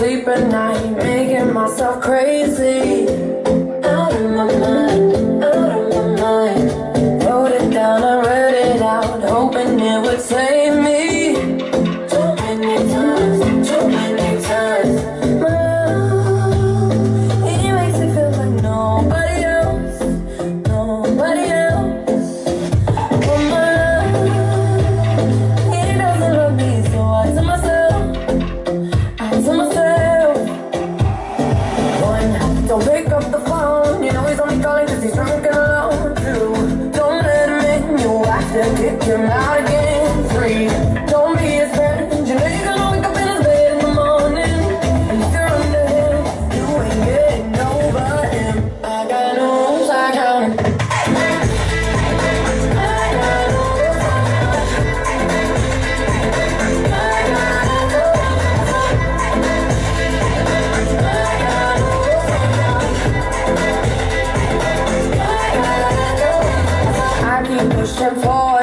sleep at night, making myself crazy. Out of my mind, out of my mind. Wrote it down, I read it out, hoping it would save me. Pick up the phone. You know he's only calling 'cause he's drunk and alone. Two, don't let him in. You have to kick him out again. Keep pushing forward.